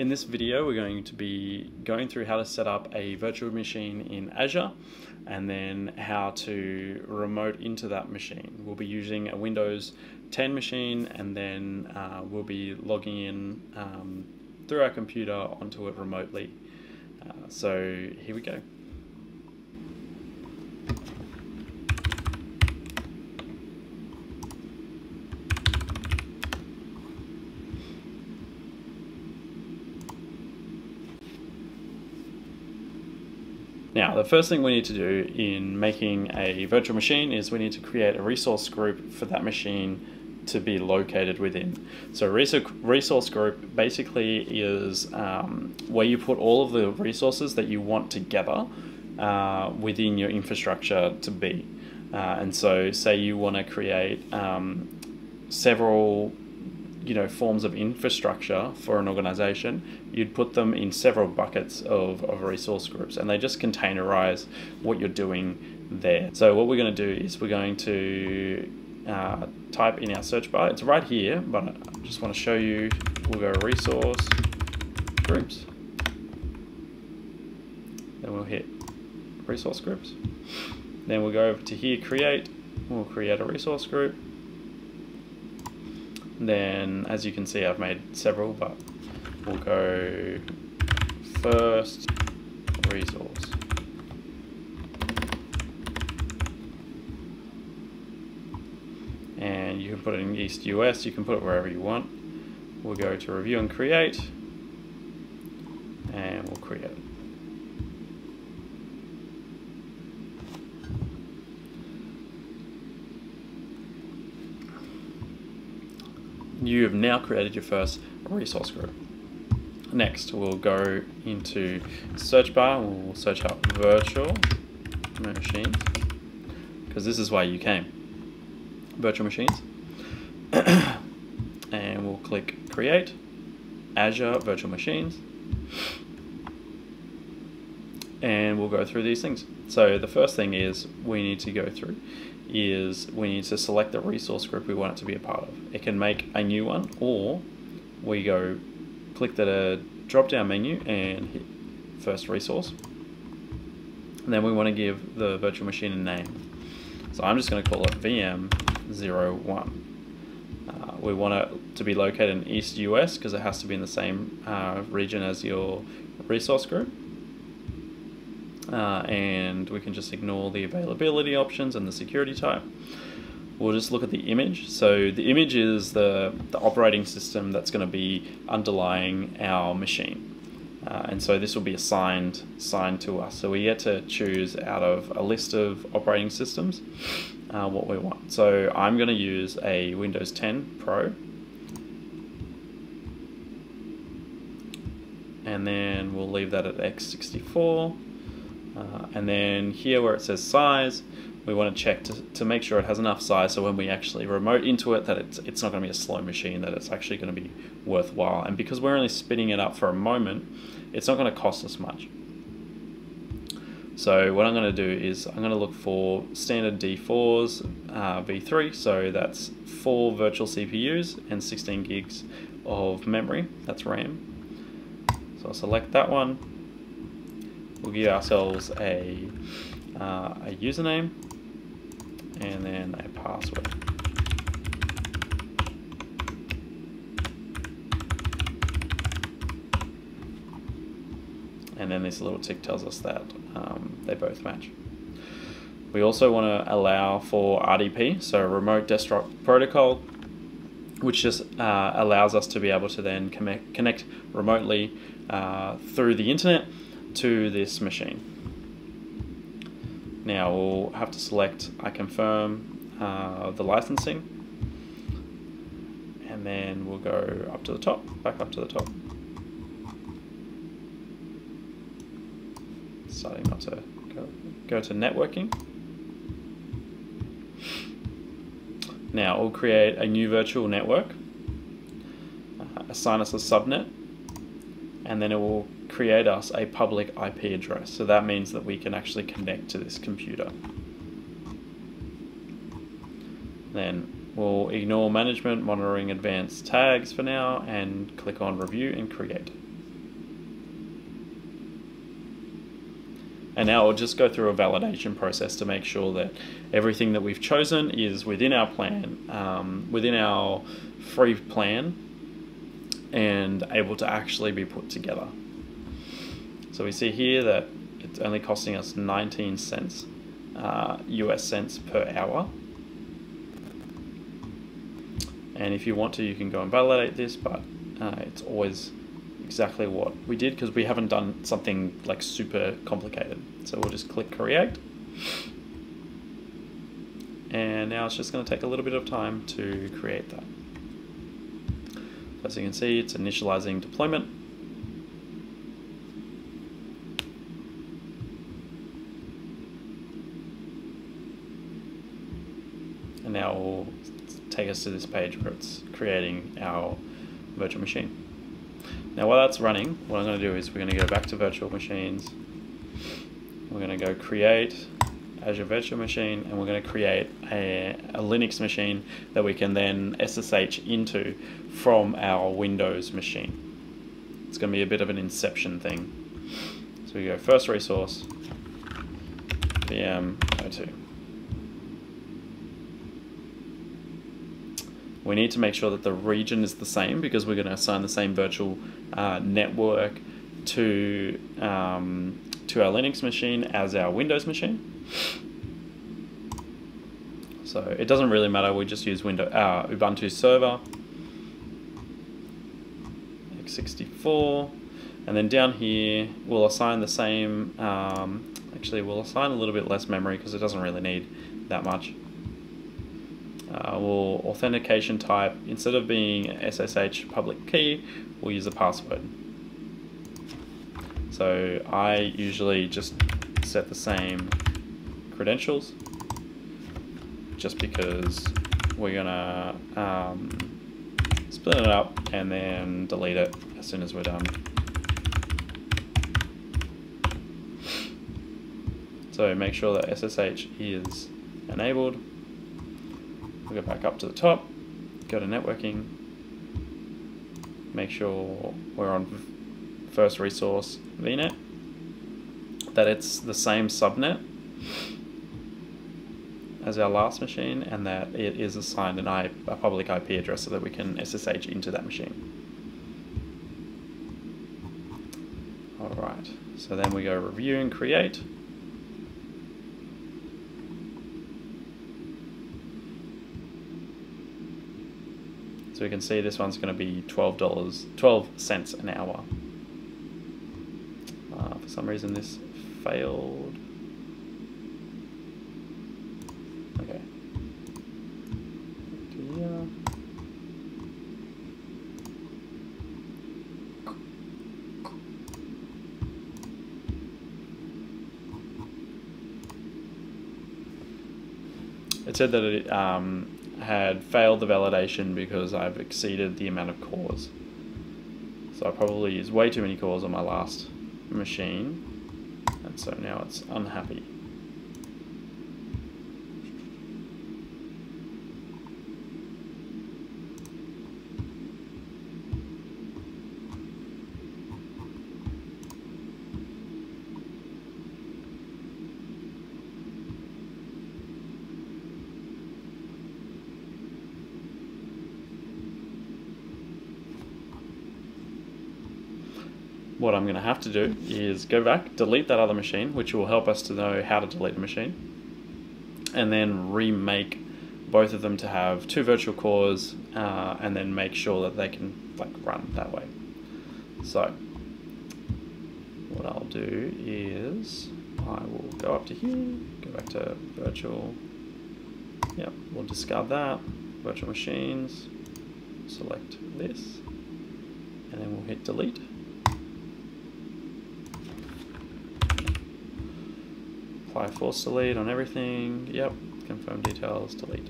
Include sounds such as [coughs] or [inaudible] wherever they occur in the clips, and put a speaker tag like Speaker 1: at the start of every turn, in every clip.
Speaker 1: In this video we're going to be going through how to set up a virtual machine in Azure and then how to remote into that machine. We'll be using a Windows 10 machine and then uh, we'll be logging in um, through our computer onto it remotely. Uh, so here we go. Now, the first thing we need to do in making a virtual machine is we need to create a resource group for that machine to be located within. So resource group basically is um, where you put all of the resources that you want together uh, within your infrastructure to be. Uh, and so say you want to create um, several you know forms of infrastructure for an organization you'd put them in several buckets of, of resource groups and they just containerize what you're doing there. So what we're going to do is we're going to uh, type in our search bar. It's right here but I just want to show you. We'll go resource groups. Then we'll hit resource groups. Then we'll go over to here create. We'll create a resource group then, as you can see, I've made several, but we'll go first resource. And you can put it in East US, you can put it wherever you want. We'll go to review and create, and we'll create it. you have now created your first resource group. Next, we'll go into search bar, we'll search up virtual machines, because this is why you came. Virtual machines. [coughs] and we'll click create, Azure virtual machines. And we'll go through these things. So the first thing is we need to go through is we need to select the resource group we want it to be a part of. It can make a new one or we go click the drop down menu and hit first resource. And then we want to give the virtual machine a name. So I'm just going to call it VM01. Uh, we want it to be located in East US because it has to be in the same uh, region as your resource group uh, and we can just ignore the availability options and the security type. We'll just look at the image. So the image is the, the operating system that's going to be underlying our machine. Uh, and so this will be assigned, assigned to us. So we get to choose out of a list of operating systems uh, what we want. So I'm going to use a Windows 10 Pro. And then we'll leave that at x64. Uh, and then here where it says size, we want to check to, to make sure it has enough size so when we actually remote into it that it's, it's not going to be a slow machine, that it's actually going to be worthwhile. And because we're only spinning it up for a moment, it's not going to cost us much. So what I'm going to do is I'm going to look for standard D4s uh, V3, so that's four virtual CPUs and 16 gigs of memory, that's RAM. So I'll select that one, we'll give ourselves a, uh, a username and then a password. And then this little tick tells us that um, they both match. We also want to allow for RDP, so Remote Desktop Protocol, which just uh, allows us to be able to then connect remotely uh, through the internet to this machine. Now we'll have to select I confirm uh, the licensing and then we'll go up to the top, back up to the top. Starting not to go, go to networking. Now we'll create a new virtual network, uh, assign us a subnet, and then it will create us a public IP address. So that means that we can actually connect to this computer. Then we'll ignore management, monitoring advanced tags for now, and click on review and create. And now we'll just go through a validation process to make sure that everything that we've chosen is within our plan, um, within our free plan, and able to actually be put together. So we see here that it's only costing us 19 cents, uh, US cents per hour. And if you want to, you can go and validate this, but uh, it's always exactly what we did because we haven't done something like super complicated. So we'll just click create. And now it's just going to take a little bit of time to create that. As you can see, it's initializing deployment. to this page where it's creating our virtual machine. Now while that's running, what I'm going to do is we're going to go back to virtual machines, we're going to go create Azure Virtual Machine, and we're going to create a, a Linux machine that we can then SSH into from our Windows machine. It's going to be a bit of an inception thing. So we go first resource, VM02. We need to make sure that the region is the same because we're going to assign the same virtual uh, network to um, to our Linux machine as our Windows machine. So it doesn't really matter, we just use Windows, uh, Ubuntu server, x64, and then down here we'll assign the same, um, actually we'll assign a little bit less memory because it doesn't really need that much. Uh, we'll authentication type, instead of being SSH public key, we'll use a password. So I usually just set the same credentials just because we're gonna um, split it up and then delete it as soon as we're done. So make sure that SSH is enabled. We'll go back up to the top, go to networking, make sure we're on first resource VNet, that it's the same subnet as our last machine and that it is assigned an I, a public IP address so that we can SSH into that machine. Alright, so then we go review and create. So we can see this one's going to be $12, 12 cents an hour. Uh, for some reason this failed. Okay. It said that it um, had failed the validation because I've exceeded the amount of cores. So I probably used way too many cores on my last machine, and so now it's unhappy. What I'm going to have to do is go back, delete that other machine, which will help us to know how to delete a machine, and then remake both of them to have two virtual cores, uh, and then make sure that they can like run that way. So what I'll do is I will go up to here, go back to virtual. Yep, we'll discard that. Virtual machines. Select this, and then we'll hit delete. Apply force delete on everything. Yep, confirm details, delete.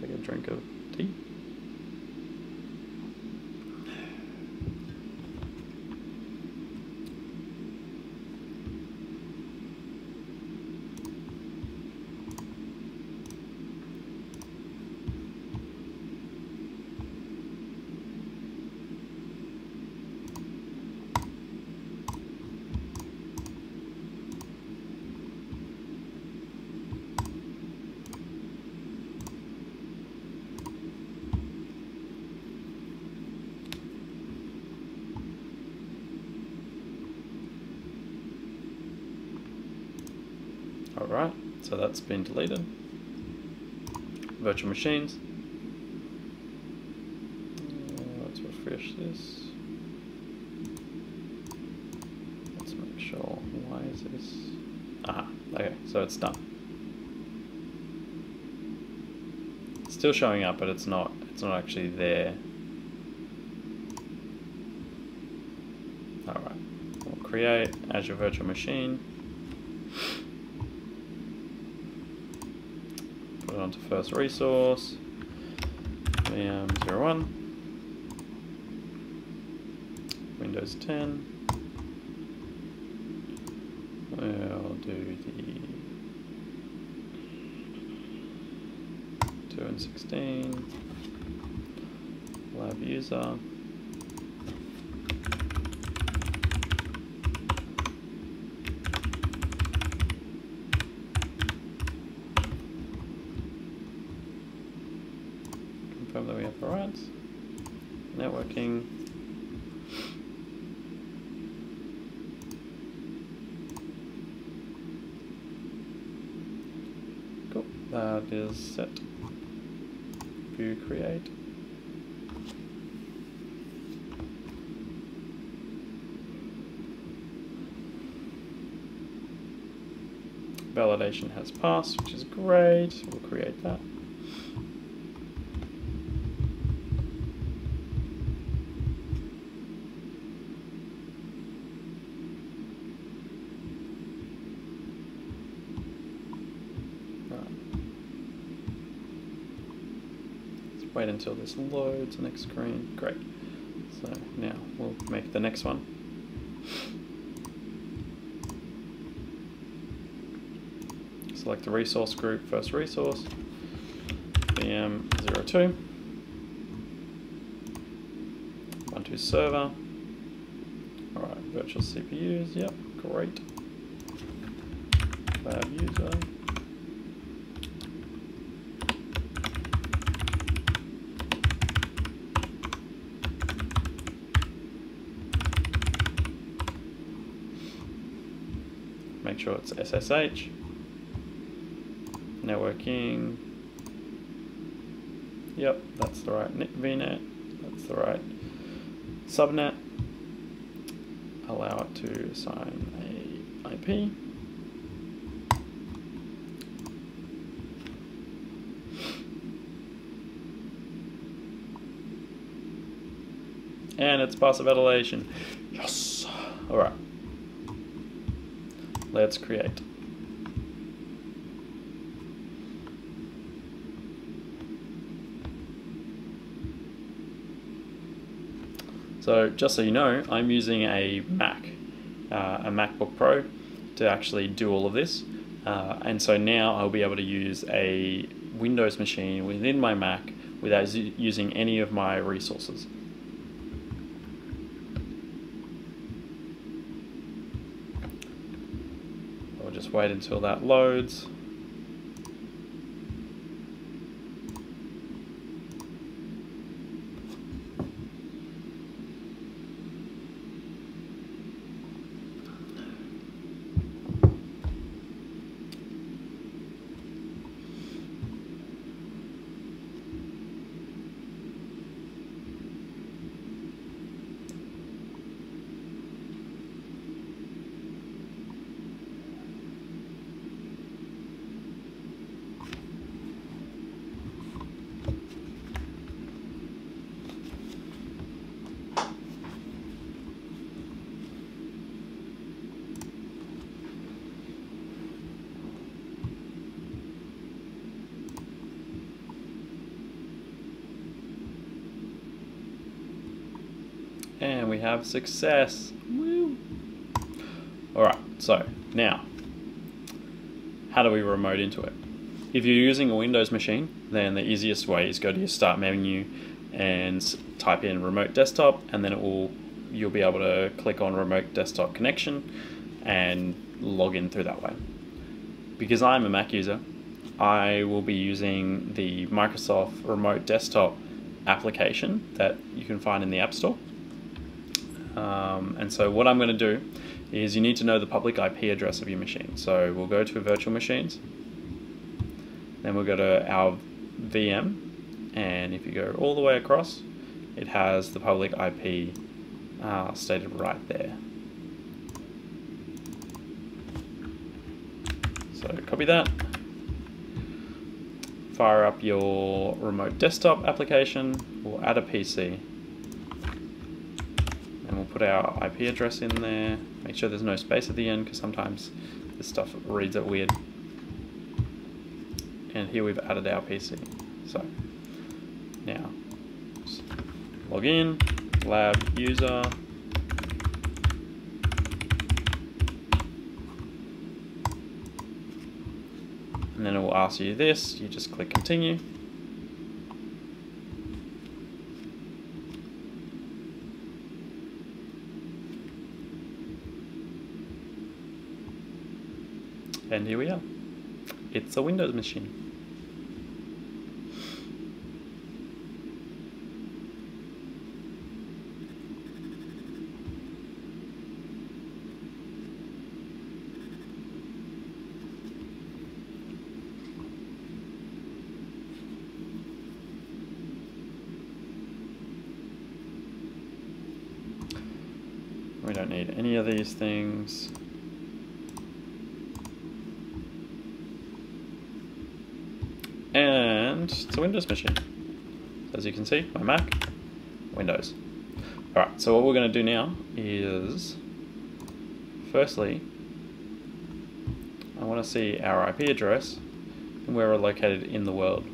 Speaker 1: Take a drink of tea. Alright, so that's been deleted. Virtual machines. Uh, let's refresh this. Let's make sure. Why is this? Ah, okay, so it's done. It's still showing up, but it's not. It's not actually there. All right, we'll create Azure Virtual Machine. Put it onto first resource. VM01. Windows 10. We'll do the 2 and 16. Lab user. Confirm that we have rights. Networking. Cool. That is set. View create. Validation has passed, which is great. We'll create that. Wait until this loads the next screen. Great. So now we'll make the next one. Select the resource group, first resource, VM02, Ubuntu server, alright, virtual CPUs, yep, great, lab user, make sure it's SSH, networking, yep, that's the right VNet, that's the right subnet, allow it to assign a IP, and it's passive ventilation. Yes! Alright. Let's create. So just so you know, I'm using a Mac, uh, a MacBook Pro to actually do all of this. Uh, and so now I'll be able to use a Windows machine within my Mac without using any of my resources. Wait until that loads. And we have success. Woo. Alright, so now, how do we remote into it? If you're using a Windows machine, then the easiest way is go to your start menu and type in remote desktop and then it will you'll be able to click on remote desktop connection and log in through that way. Because I'm a Mac user, I will be using the Microsoft Remote Desktop application that you can find in the App Store. Um, and so what I'm going to do is you need to know the public IP address of your machine. So we'll go to virtual machines, then we'll go to our VM, and if you go all the way across, it has the public IP uh, stated right there. So copy that, fire up your remote desktop application, we'll add a PC, and we'll put our IP address in there, make sure there's no space at the end because sometimes this stuff reads it weird. And here we've added our PC. So now log in, lab user, and then it will ask you this, you just click continue. And here we are. It's a Windows machine. We don't need any of these things. And it's a Windows machine. As you can see, my Mac, Windows. Alright, so what we're going to do now is, firstly, I want to see our IP address and where we're located in the world.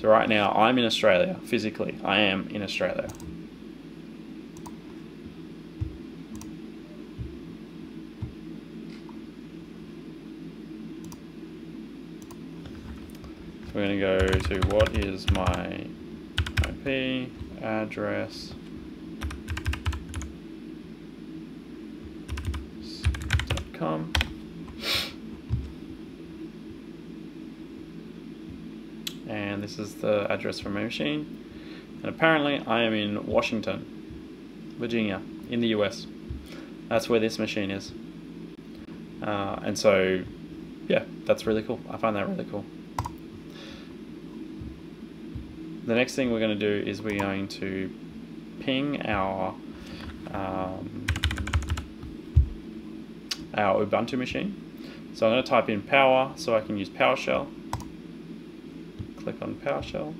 Speaker 1: So right now, I'm in Australia, physically. I am in Australia. We're going to go to what is my IP address com. And this is the address for my machine. And apparently I am in Washington, Virginia, in the US. That's where this machine is. Uh, and so, yeah, that's really cool. I find that really cool. The next thing we're going to do is we're going to ping our um, our Ubuntu machine. So I'm going to type in power so I can use PowerShell. Click on PowerShell.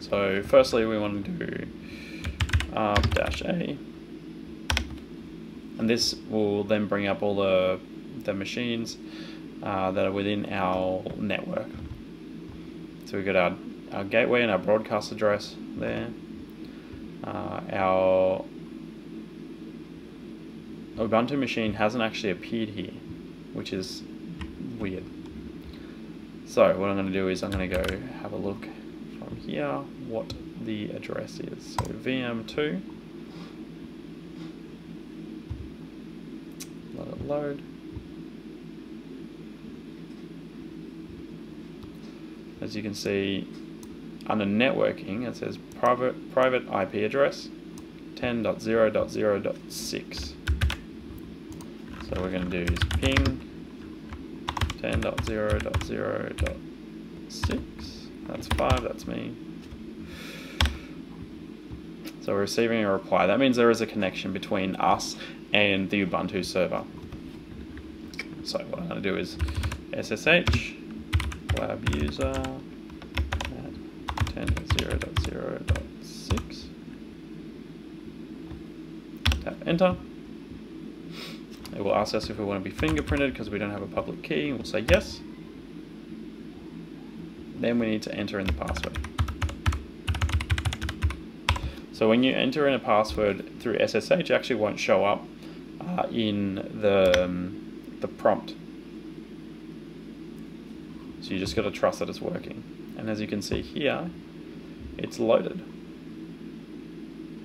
Speaker 1: So firstly we want to do um, dash A and this will then bring up all the, the machines uh, that are within our network. So we've got our, our gateway and our broadcast address there. Uh, our Ubuntu machine hasn't actually appeared here, which is weird. So what I'm going to do is I'm going to go have a look from here what the address is. So VM2. Let it load. As you can see under networking it says private private IP address 10.0.0.6 so we're going to do is ping 10.0.0.6 that's 5 that's me. So we're receiving a reply. That means there is a connection between us and the Ubuntu server. So what I'm going to do is SSH lab user at 10.0.0.6. Tap enter. It will ask us if we want to be fingerprinted because we don't have a public key. We'll say yes. Then we need to enter in the password. So when you enter in a password through SSH, it actually won't show up uh, in the, um, the prompt you just got to trust that it's working. And as you can see here, it's loaded.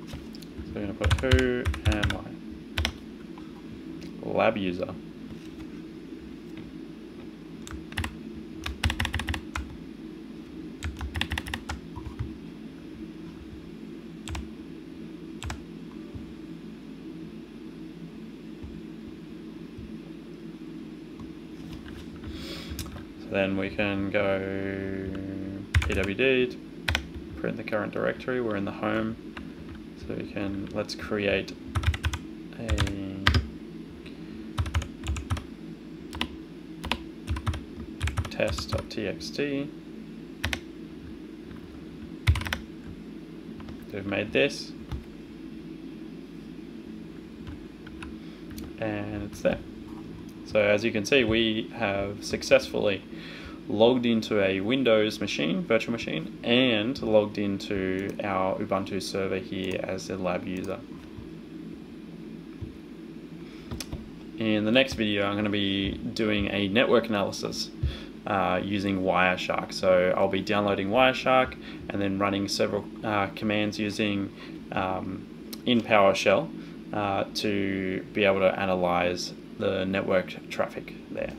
Speaker 1: So we're going to put who am I? Lab user. Then we can go pwd, print the current directory, we're in the home. So we can, let's create a test.txt. we've made this. And it's there. So as you can see, we have successfully logged into a Windows machine, virtual machine, and logged into our Ubuntu server here as a lab user. In the next video, I'm going to be doing a network analysis uh, using Wireshark. So I'll be downloading Wireshark and then running several uh, commands using um, in PowerShell uh, to be able to analyze the network traffic there.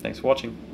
Speaker 1: Thanks for watching.